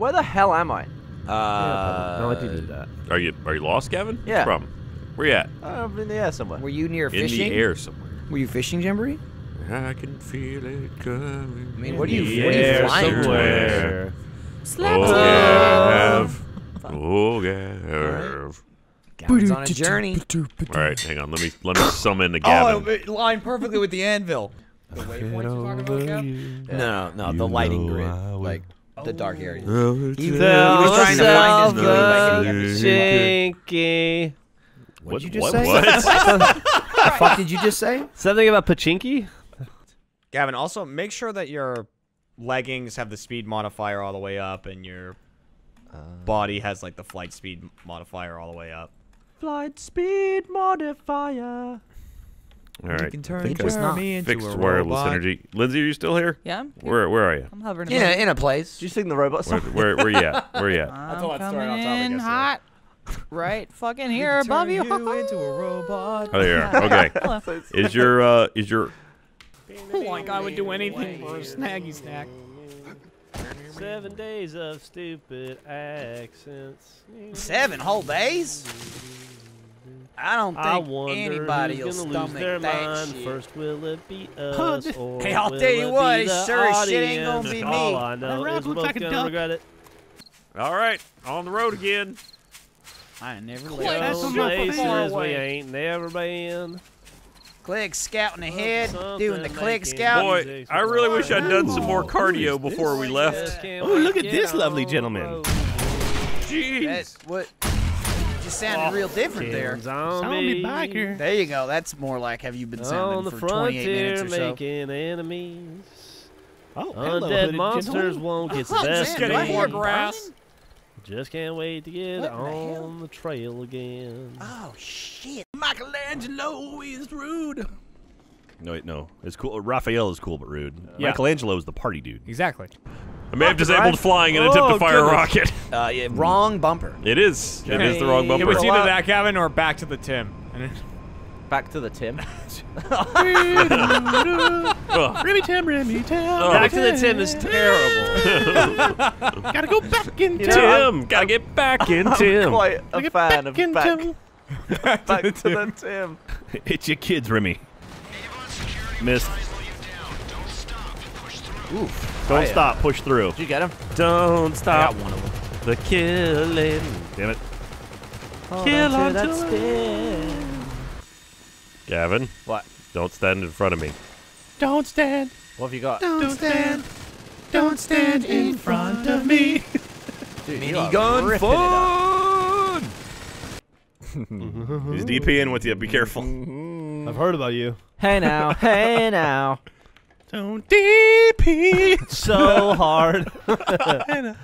Where the hell am I? Uh, no, I did do that. Are you are you lost, Gavin? What's Yeah. the problem? Where you at? I'm in the air somewhere. Were you near In fishing? the air somewhere. Were you fishing, Jamboree? I can feel it coming. I mean, what are you, in what are you flying somewhere. toward? Oh, Gav. Oh, Gav. Gavin's on a journey. All right, hang on. Let me let me summon the Oh, Gavin. it lined perfectly with the anvil. The waypoints you're talking about, Gav? No, no, no, the lighting grid, like the dark areas. He, he was trying to find his way by getting Pachinki. What you just what, say? What? The fuck did you just say? Something about Pachinki? Gavin, also make sure that your leggings have the speed modifier all the way up, and your uh, body has like the flight speed modifier all the way up. Flight speed modifier. All right. You can turn Think it's not. Jeremy into Fixed a wireless robot. energy. Lindsay, are you still here? Yeah, I'm, here. Where where are you? I'm hovering. In a, in a place. Did you sing the robot Where song? where, where you at? Where you at? I'm all that story coming on top, in guess, hot. Right, fucking here Turn above you. you into a robot. Oh, there you are. Okay. Hello. Is your uh is your like I would do anything for a snaggy snack. Seven days of stupid accents. Seven whole days? I don't I think wonder anybody will who's gonna lose stomach their that mind shit. first. Will it be us or Hey, I'll tell you it what, be the sure as shit ain't gonna audience? be All me. I know That is we're like gonna duck. regret it. All right, on the road again. I ain't never Go left. That's a places far we away. ain't never been. Click scouting ahead, Something doing the click making scout. Boy, I really wish I'd done some more cardio before we left. Oh, look at this lovely gentleman. Jeez. That's what just sounded real different there. Zombie biker. There you go. That's more like have you been On sounding the for 28 minutes or so. making enemies. Oh, hello, Undead hooded monsters gentleman. won't get the Oh, best man, of me. hear grass? Just can't wait to get What in the on the trail again. Oh shit. Michelangelo is rude. No, wait, no. It's cool. Raphael is cool but rude. Yeah. Michelangelo is the party dude. Exactly. I may have disabled flying in an attempt Oh, to fire a rocket. Uh, yeah, wrong bumper. It is. It is the wrong bumper. It was either that, Gavin, or back to the Tim. Back to the Tim. Ugh. Remy Tim, Remy Tim. Oh. Back to the Tim is terrible. Gotta go back in Tim. Tim, gotta get back in Tim. Quite a Get fan of back in back, Tim. back to the Tim. it's your kids, Remy. Missed. Oof. Don't yeah. stop. Push through. Did you get him? Don't I stop got one of them. the killing. Damn it. Kill on that to spin. Gavin, What? don't stand in front of me. Don't stand. What have you got? Don't stand. Don't stand in front of me. Dude, you Minigun are ripping it up. He's DPing with you. Be careful. I've heard about you. Hey now, hey now. Don't DP. So hard. and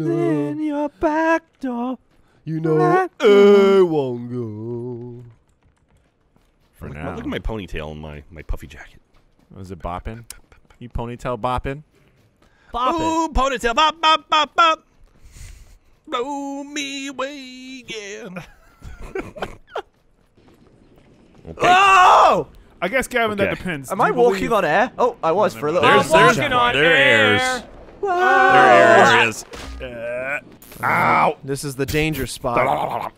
in your back door. You know I won't go. For Look, now. look at my ponytail and my, my puffy jacket. Oh, Was it bopping? You ponytail bopping? Bop it. Ooh, ponytail, bop, bop, bop, bop. Blow me away again. Oh! I guess, Gavin, that depends. Am Do I walking believe- on air? Oh, I was for a little. There's, bit. there's, walking on there air. airs. There air is. Uh, ow. This is the danger spot.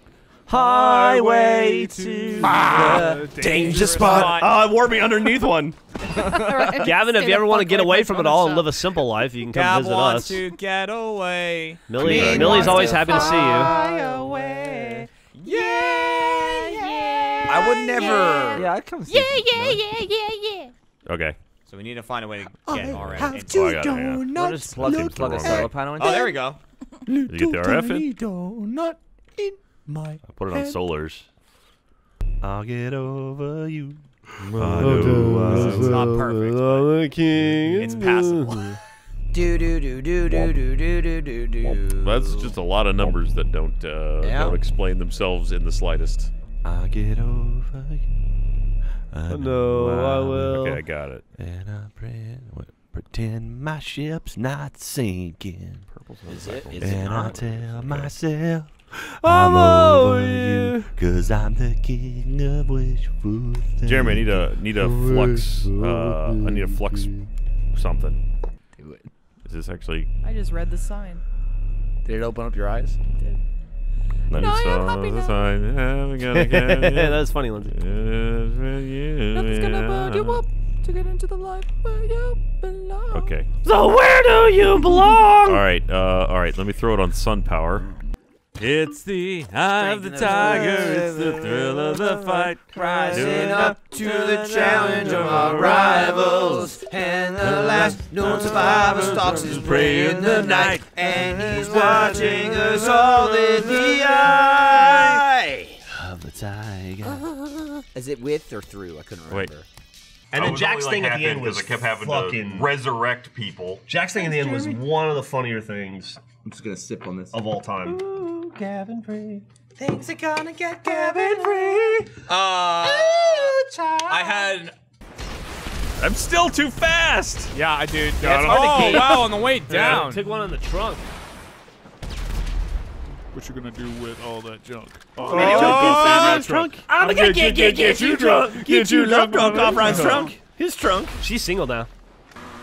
Highway to the Danger spot. Oh, it wore me underneath one. Gavin, if you ever want to get away from it all and live a simple life, you can come Gav visit wants us. to get away. Millie, Me Millie's always happy to see you. Fly away. Yeah, yeah. I would never. Yeah, I come see Yeah, yeah, yeah, yeah, yeah. Okay. So we need to find a way to get our Oh, in. I got it, yeah. We'll just plug him, plug a solar panel in. Oh, there we go. Did you get the RF in? Donut in my I put it on solars. I'll get over you. It's not perfect. but It's passable. Do do do do do do do do do do. That's just a lot of numbers that don't uh, Yeah. don't explain themselves in the slightest. I'll get over you. I know I will. Okay, I got it. And I pray, pretend my ship's not sinking. Is it? Is it And I not? tell myself I'm over you. Cause I'm the king of wishful thinking. Jeremy, I need a need a flux. Uh, I need a flux something. do it. Is this actually? I just read the sign. Did it open up your eyes? No, No, I'm happy now. was funny, Lindsay. Nothing's gonna burn you up to get into the life where you belong. Okay. So where do you belong? All right. Uh, all right. Let me throw it on Sun Power. It's the eye of the tiger. It's the thrill of the fight. Rising up to the challenge of our rivals. And the last known survivor stalks his prey in the night. And he's watching us all in the eye. Of the tiger. Is it with or through? I couldn't Wait. remember. And then Jack's thing at the end was I kept having fucking. to resurrect people. Jack's thing at the end was one of the funnier things I'm just gonna sip on this. of all time. Ooh, Gavin Free. Things are gonna get Gavin free. Uh, I had. I'm still too fast. Yeah, dude. Got It's him. hard to Oh, keep. wow, on the way down. Take one in the trunk. What you gonna do with all that junk? Oh, trunk. Oh, I'm gonna get, get, get you drunk. Get you love drunk off Ryan's oh. trunk. His trunk. She's single now.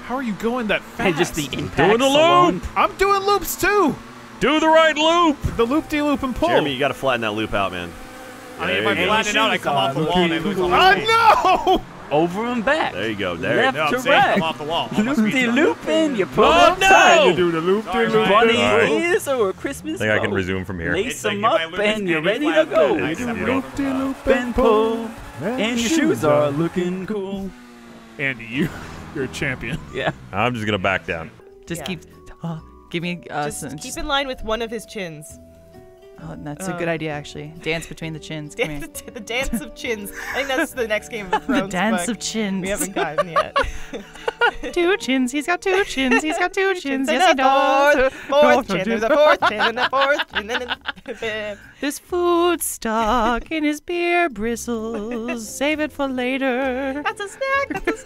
How are you going that fast? Hey, just the impact. Doing the alone. loop. I'm doing loops too. Do the right loop. The loop de loop and pull. Jeremy, you got to flatten that loop out, man. I mean, if There I you go. flatten it out, I come off the wall and I lose all my I speed. know. Over and back. There you go. There. Left No, I'm to saying right. off the wall. All my Loop speed's de looping. You pull Oh upside. no! Do the loop de Sorry, loop. Bunny All right. ears or a Christmas I think I can resume from here. Lace It's like them up and you're ready to go. it, I separate. Loop de loop And pull. And your shoes are looking cool. Andy, you, you're a champion. Yeah. I'm just gonna back down. Just keep. Uh, give me. Uh, Just some, keep in line with one of his chins. Oh, that's a uh, good idea, actually. Dance between the chins. Come here. The dance of chins. I think that's the next Game of Thrones The dance book. of chins. We haven't gotten yet. two chins. He's got two chins. He's got two chins. Yes, he a does. fourth, fourth chin. There's a fourth chin and a fourth chin. And a There's food stuck in his beer bristles. Save it for later. That's a snack. That's a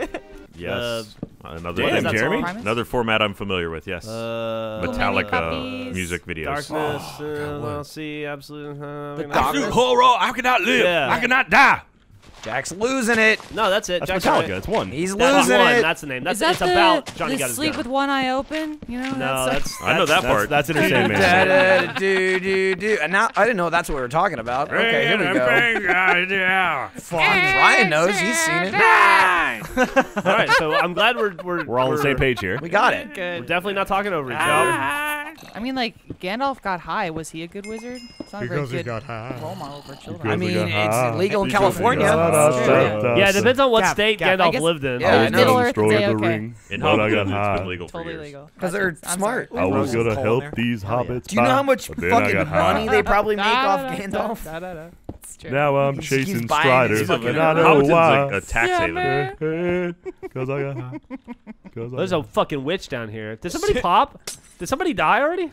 snack. Yes. another Dan, thing, Jeremy. Another format I'm familiar with. Yes. Uh, Metallica music videos. Darkness. uh, well, see, absolute. Uh, Absolute horror. I cannot live. Yeah. I cannot die. Jack's losing it. No, that's it. That's Jack's Metallica. right. It's one. He's That's losing one. it. That's the name. That's Is that it's the, about Johnny the got his sleep gun. with one eye open? You know. No, that's, I know that part. That's entertainment. Da, da, do, do, do. And now I didn't know that's what we were talking about. Okay, here we go. Fine. Ryan knows. He's seen it. All right, so I'm glad we're we're We're all on the same page here. We got it. We're definitely not talking over each ah. other. I mean, like Gandalf got high. Was he a good wizard? It's not a very good role model for children. I mean, it's high. illegal in California. we got That's true, high. Yeah, it depends on what Gap, state gap. Gandalf guess- lived in. Yeah, I. Middle Earth Destroyed Day, the okay. ring. In But I Hollywood, got it's high. been legal for Totally years. legal. Because they're I'm smart. sorry. I was gonna help these hobbits. Do you know how much but then I fucking money they probably make off Da, da, Gandalf? It's. Now I'm He's- he's chasing buying striders, his and fucking- I know why. like a tax Yeah, haven. man. Because I got high. 'Cause I There's a fucking witch down here. Did somebody pop? Did somebody die already?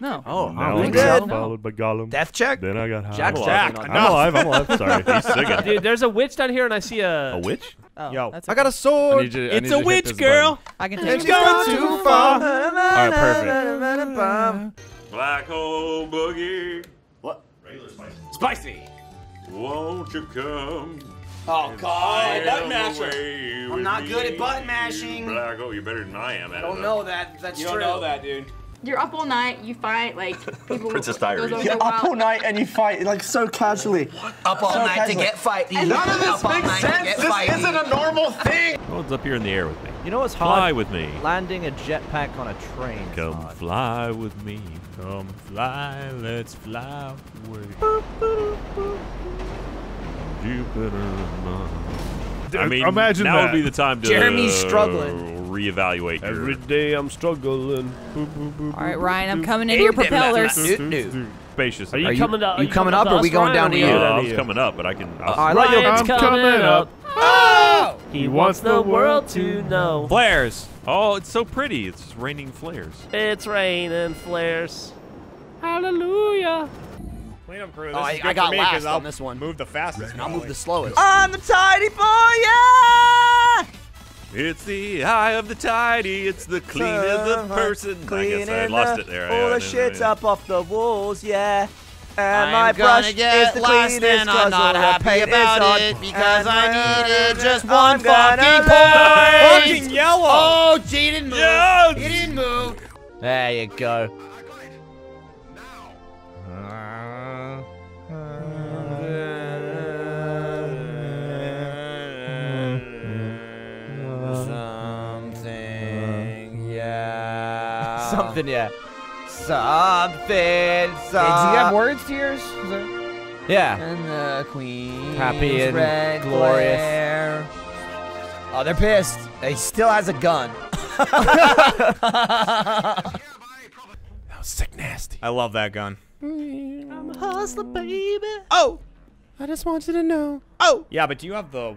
No. Oh, Now we I'm good. followed by Gollum. Death check. Then I got high. Jack's I'm Jack. alive. I'm alive. I'm alive. Sorry. He's singing. Dude, there's a witch down here, and I see a. A witch? Oh, Yo, that's I got a okay. sword. need you- I it's need a you to hit witch, this girl. I can take she's it. gone too far. All right, perfect. Black hole boogie. What? Spicy. Won't you come? Oh God, button masher. I'm I'm not good at button mashing. Black hole, you're better than I am. I don't know that. That's true. You don't know that, dude. You're up all night, you fight, like, people. Princess Diaries. You're up all night and you fight like so casually. Up all So night to get fight. None of this makes sense. This fighty. isn't a normal thing. No one's up here in the air with me. You know what's Fly hard? with me. Landing a jetpack on a train. Come hard. fly with me. Come fly, let's fly away. Jupiter. I Uh, mean, imagine now that. would be the time to Jeremy's struggling. reevaluate Every your day I'm struggling. All right, Ryan, I'm coming into your propellers. Dude, dude. spacious. Are you, Are you- coming up? you coming up or to we going down or to we you? Uh, I to was coming up, but I can. I'll I like your- Ryan's I'm coming, coming up. Oh! He wants the world to know. Flares. Oh, it's so pretty. It's raining flares. It's raining flares. Hallelujah. Cleanup crew. Oh, I, I got last on this one. Move the fastest. I'll move the slowest. I'm the tidy boy, yeah! It's the eye of the tidy. It's the clean of the uh-huh. person. I guess I lost the- it there. All Yeah, the I shit's didn't- up off the walls, yeah. And I'm my brush get is the cleanest and I'm 'cause not happy about it because I when needed just one fucking point. Fucking yellow. Oh, he didn't move. Yes! He didn't move. There you go. Something, yeah. Something, Hey, do you have words to yours? Is that- Yeah. And the queen. Happy and red glorious. glare. Oh, they're pissed. He still has a gun. That was sick nasty. I love that gun. I'm a hustler, baby. Oh, I just want you to know. oh. Yeah, but do you have the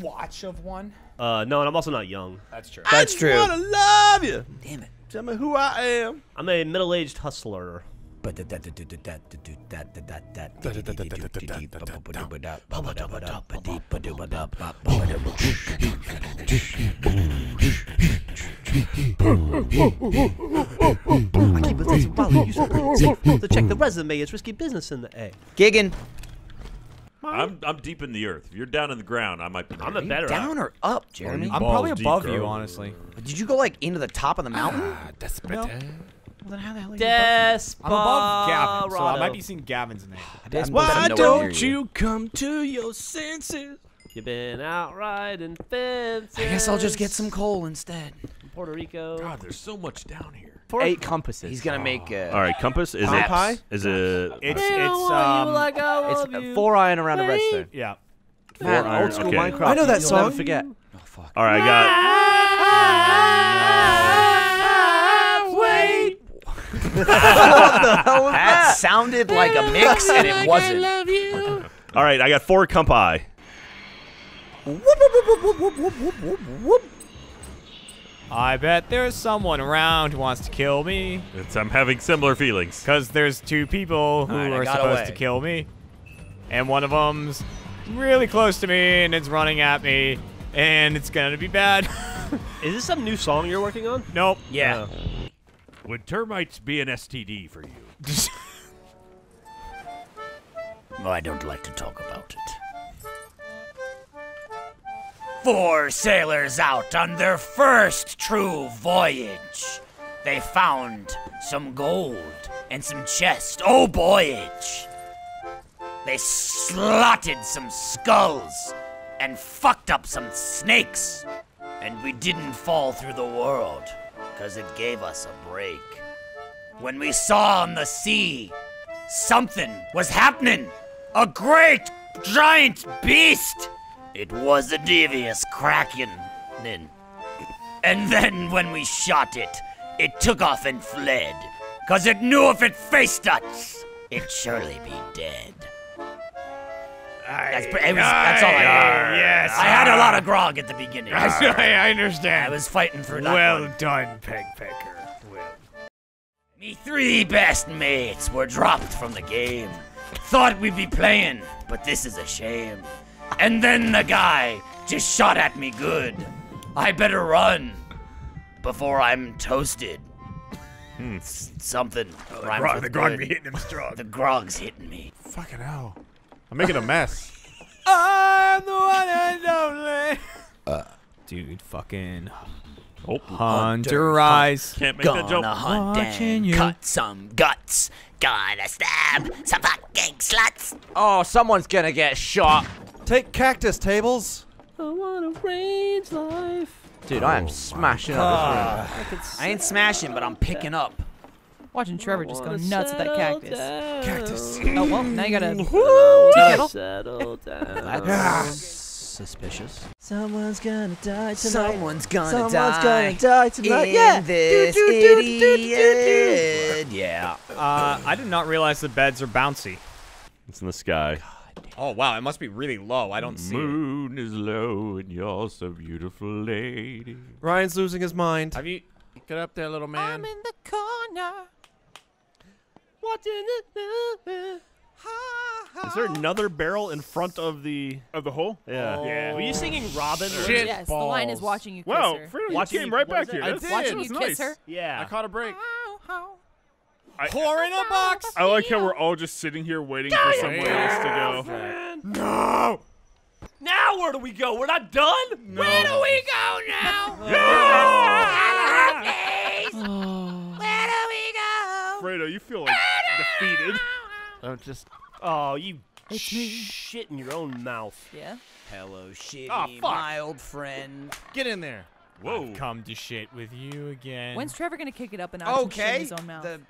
watch of one? Uh, no, and I'm also not young. That's true. That's true. I want to love you. Damn it. Tell me who I am. I'm a middle-aged hustler. I keep a decent wallet, use a to check the resume. It's risky business in the A. Giggin. I'm I'm deep in the earth. If you're down in the ground, I might be. I'm a better Down or up, Jeremy? I'm probably deep, above you, honestly. Did you go like into the top of the mountain? Ah, desperate. Well, then how the hell are you Desperado. I'm above Gavin, so I might be seeing Gavin's name. above? Why don't near you come to your senses? You've been out riding fences. I guess I'll just get some coal instead. in Puerto Rico. God, there's so much down here. Eight compasses. He's gonna make. Uh, All right, compass. Is Pie it? pie? Is it? It's it's um. like It's uh, you. four iron around a redstone. yeah. Man, Four iron, old school okay. Minecraft. I know that You'll song. Never forget. All right, I got. Wait. That sounded like a mix, and it wasn't. All right, I got four compi. I bet there's someone around who wants to kill me. It's, I'm having similar feelings. Because there's two people who Alright, I are supposed away. to kill me. And one of them's really close to me and it's running at me. And it's gonna be bad. Is this some new song you're working on? nope. Yeah. Would termites be an STD for you? I don't like to talk about it. Four sailors out on their first true voyage. They found some gold and some chest. Oh, voyage! They slotted some skulls and fucked up some snakes. And we didn't fall through the world, because it gave us a break. When we saw on the sea, something was happening. A great giant beast. It was a devious kraken. Then, and then when we shot it, it took off and fled. Cause it knew if it faced us, it'd surely be dead. That's, pre- it was, that's all I had. yes. I had a lot of grog at the beginning. I, I I was fighting for that well one. done, Peg Pecker. Well. Me three best mates were dropped from the game. Thought we'd be playing, but this is a shame. And then the guy just shot at me good. I better run before I'm toasted. S- Something. rhymes with good. hitting him strong. The grog's hitting me. Fucking hell. I'm making a mess. I'm the one and only. Uh, Dude, fucking Oh, Hunter Rise. can't make that jump. Gonna hunt and you. cut some guts. Gonna stab some fucking sluts. Oh, someone's gonna get shot. Take cactus tables. I wanna range life. Dude, I am smashing up I ain't smashing, but I'm picking up. Watching Trevor just go nuts at that cactus. down. Cactus. Oh well, now you gotta. Wanna Settle down. this room. Suspicious. Someone's gonna die tonight. Someone's gonna Someone's die. Someone's gonna die tonight. In Yeah. this Do, do, do, do, do, do, idiot. Yeah. Uh, I did not realize the beds are bouncy. It's in the sky. Oh wow, it must be really low. I don't see it. Moon is low and you're so beautiful, lady. Ryan's losing his mind. Have you? Get up there, little man. I'm in the corner. Watching it. Is there another barrel in front of the Of the hole? Yeah. Oh. Yeah. Were you singing Robin? or- Shit. Yes, the line is watching you kiss Wow, her. Fredo, you Watching came right back here. I That's, did. Watching that's you nice. kiss her. Yeah. I caught a break. Ow, ow. I, Whore in a box. I like how we're all just sitting here waiting for someone else to go. No. Now where do we go? We're not done. Where do we go now? Where do we go? Fredo, you feel like defeated. I'm just. Oh, you It's me. shit in your own mouth. Yeah. Hello, shitty, Oh, fuck. my old friend. Get in there. Whoa. I've come to shit with you again. When's Trevor gonna kick it up a notch and shit in his own mouth? The